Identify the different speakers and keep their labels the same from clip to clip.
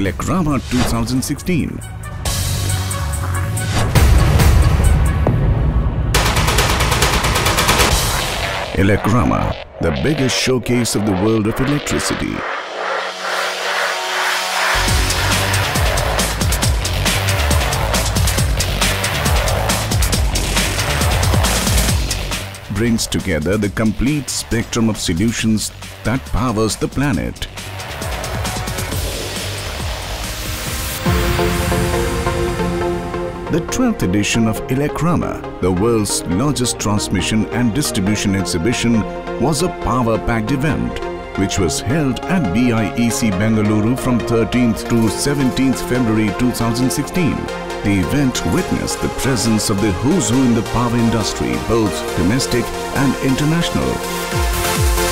Speaker 1: Elecrama 2016. Elecrama, the biggest showcase of the world of electricity. brings together the complete spectrum of solutions that powers the planet. The 12th edition of Elecrama, the world's largest transmission and distribution exhibition, was a power-packed event which was held at BIEC Bengaluru from 13th to 17th February 2016. The event witnessed the presence of the who's who in the power industry, both domestic and international.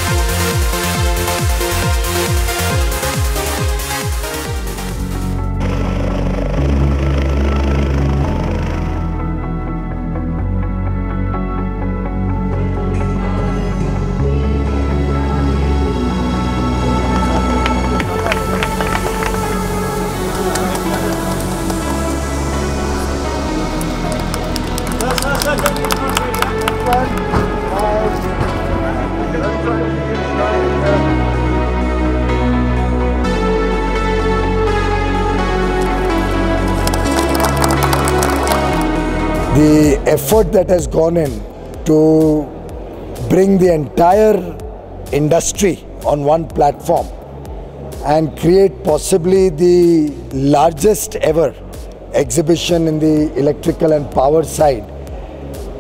Speaker 2: The effort that has gone in to bring the entire industry on one platform and create possibly the largest ever exhibition in the electrical and power side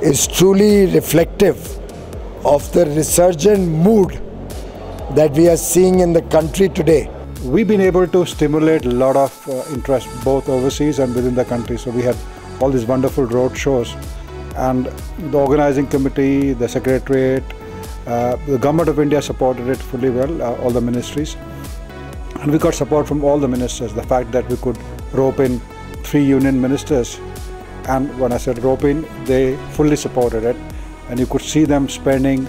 Speaker 2: is truly reflective of the resurgent mood that we are seeing in the country today.
Speaker 3: We've been able to stimulate a lot of uh, interest both overseas and within the country. So we had all these wonderful road shows and the organizing committee, the secretariat, uh, the government of India supported it fully well, uh, all the ministries. And we got support from all the ministers. The fact that we could rope in three union ministers and when I said rope in, they fully supported it and you could see them spending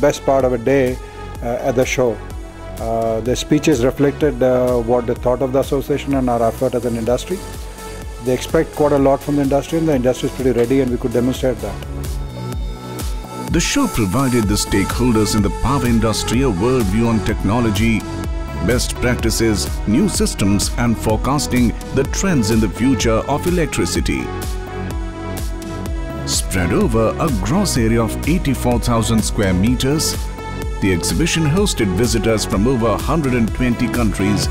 Speaker 3: best part of a day uh, at the show. Uh, their speeches reflected uh, what they thought of the association and our effort as an industry. They expect quite a lot from the industry and the industry is pretty ready and we could demonstrate that.
Speaker 1: The show provided the stakeholders in the power industry a worldview on technology, best practices, new systems and forecasting the trends in the future of electricity. Spread over a gross area of 84,000 square meters, the exhibition hosted visitors from over 120 countries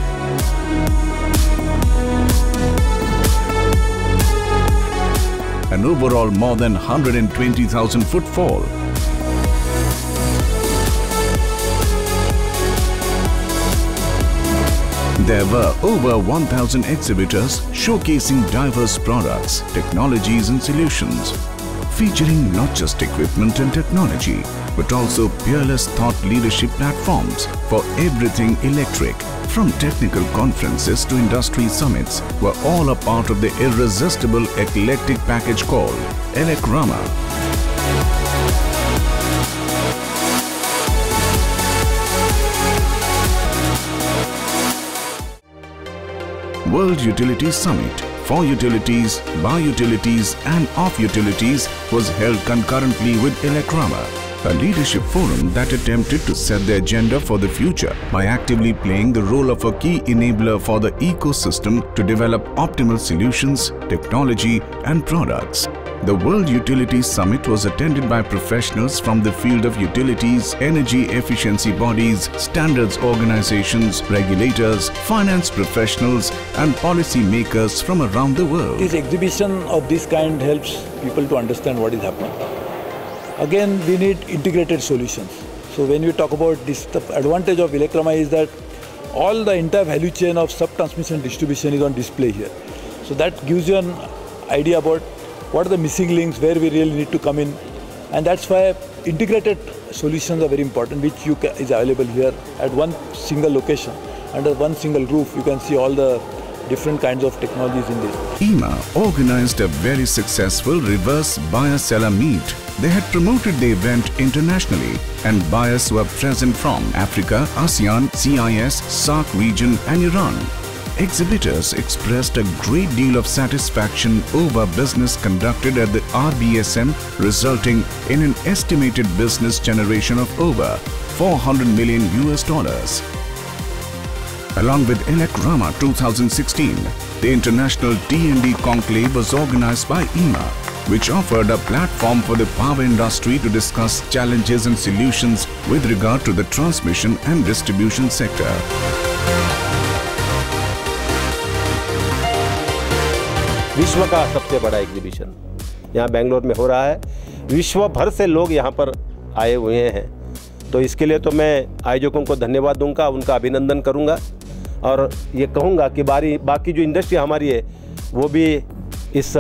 Speaker 1: and overall more than 120,000 footfall. There were over 1,000 exhibitors showcasing diverse products, technologies and solutions, featuring not just equipment and technology, but also peerless thought leadership platforms for everything electric. From technical conferences to industry summits were all a part of the irresistible eclectic package called Elecrama. World Utilities Summit for utilities, by utilities and of utilities was held concurrently with Elecrama, a leadership forum that attempted to set the agenda for the future by actively playing the role of a key enabler for the ecosystem to develop optimal solutions, technology and products. The World Utilities Summit was attended by professionals from the field of utilities, energy efficiency bodies, standards organizations, regulators, finance professionals and policy makers from around the world.
Speaker 4: This exhibition of this kind helps people to understand what is happening. Again, we need integrated solutions. So when we talk about this, the advantage of Elecrama is that all the entire value chain of sub-transmission distribution is on display here. So that gives you an idea about what are the missing links, where we really need to come in. And that's why integrated solutions are very important, which you is available here at one single location. Under one single roof, you can see all the different kinds of technologies in this.
Speaker 1: IEEMA organized a very successful reverse buyer-seller meet. They had promoted the event internationally and buyers were present from Africa, ASEAN, CIS, SAARC region and Iran. Exhibitors expressed a great deal of satisfaction over business conducted at the RBSM resulting in an estimated business generation of over 400 million US dollars. Along with Elecrama 2016, the International T&D Conclave was organized by IEEMA, which offered a platform for the power industry to discuss challenges and solutions with regard to the transmission and distribution sector.
Speaker 5: विश्व का सबसे बड़ा exhibition यहाँ बेंगलोर में हो रहा है। विश्व भर से लोग यहाँ पर आए हुए हैं। तो इसके लिए तो मैं आयोजकों को धन्यवाद दूँगा उनका अभिनंदन करूँगा। और ये कहूँगा कि बारी बाकी जो इंडस्ट्री हमारी है वो भी इस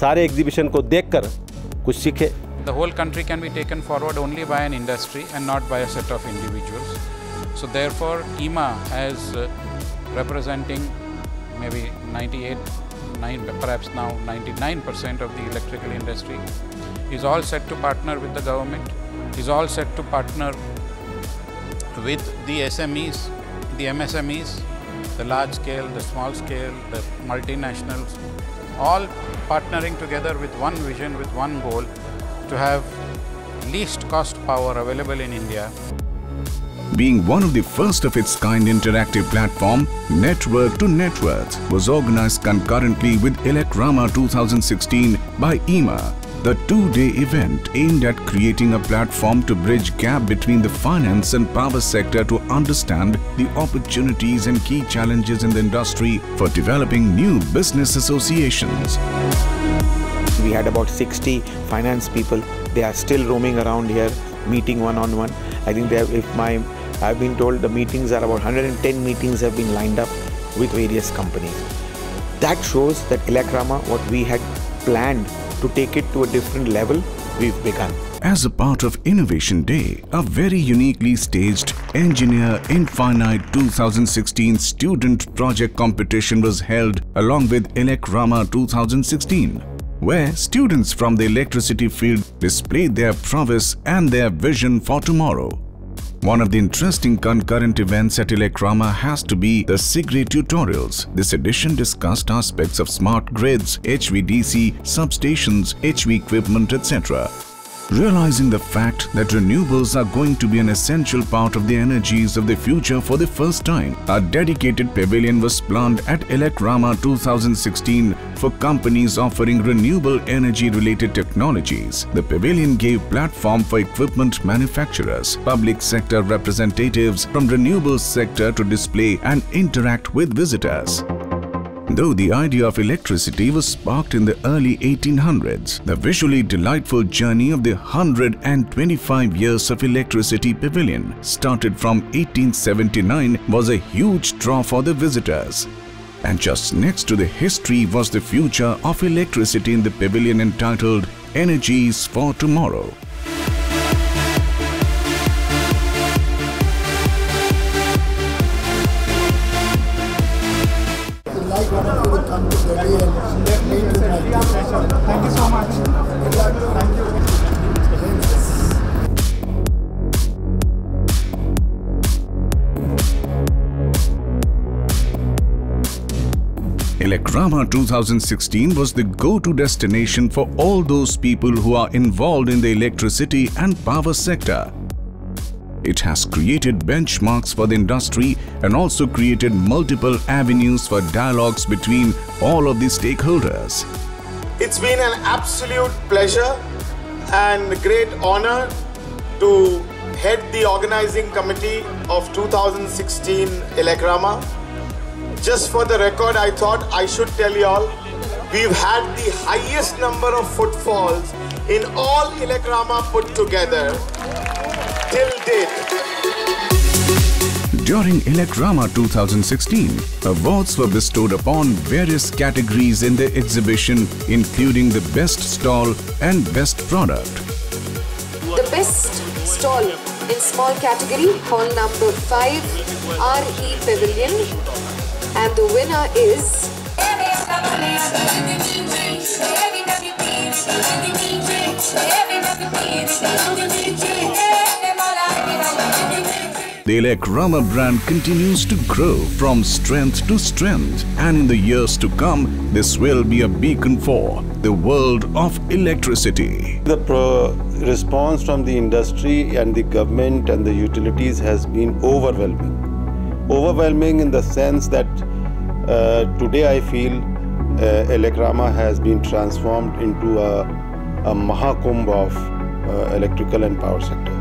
Speaker 5: सारे एग्जीबिशन को देखकर कुछ सीखे।
Speaker 6: The whole country can be taken forward only by an industry and not by a set of individuals. So therefore, IMA as uh, representing maybe 98, 9, perhaps now 99% of the electrical industry is all set to partner with the government, is all set to partner with the SMEs, the MSMEs, the large scale, the small scale, the multinationals, all partnering together with one vision, with one goal to have least cost power available in India
Speaker 1: Being one of the first of its kind interactive platform, Network to Net Worth was organized concurrently with Elecrama 2016 by IEEMA, The two-day event aimed at creating a platform to bridge gap between the finance and power sector to understand the opportunities and key challenges in the industry for developing new business associations.
Speaker 7: We had about 60 finance people. They are still roaming around here, meeting one on one. I think they have, if my, I've been told the meetings are about 110 meetings have been lined up with various companies. That shows that Elecrama, what we had planned to take it to a different level, we've begun.
Speaker 1: As a part of Innovation Day, a very uniquely staged Engineer Infinite 2016 student project competition was held along with Elecrama 2016, where students from the electricity field displayed their prowess and their vision for tomorrow. One of the interesting concurrent events at Elecrama has to be the CIGRE tutorials. This edition discussed aspects of smart grids, HVDC, substations, HV equipment, etc. Realizing the fact that renewables are going to be an essential part of the energies of the future for the first time, a dedicated pavilion was planned at Elecrama 2016 for companies offering renewable energy related technologies. The pavilion gave platform for equipment manufacturers, public sector representatives from renewable sector to display and interact with visitors. Though the idea of electricity was sparked in the early 1800s, the visually delightful journey of the 125 years of electricity pavilion started from 1879 was a huge draw for the visitors. And just next to the history was the future of electricity in the pavilion entitled Energies for Tomorrow.
Speaker 8: Thank you so much.
Speaker 1: Elecrama 2016 was the go-to destination for all those people who are involved in the electricity and power sector. It has created benchmarks for the industry and also created multiple avenues for dialogues between all of the stakeholders.
Speaker 9: It's been an absolute pleasure and great honor to head the organizing committee of 2016 Elecrama. Just for the record, I thought I should tell you all, we've had the highest number of footfalls in all Elecrama put together till date.
Speaker 1: During Elecrama 2016, awards were bestowed upon various categories in the exhibition including the best stall and best product.
Speaker 10: The best stall in small category, hall number 5, RE Pavilion. And the winner is
Speaker 1: The the Elecrama brand continues to grow from strength to strength and in the years to come, this will be a beacon for the world of electricity.
Speaker 8: The response from the industry and the government and the utilities has been overwhelming. Overwhelming in the sense that uh, today I feel uh, Elecrama has been transformed into a, a Mahakumbh of uh, electrical and power sector.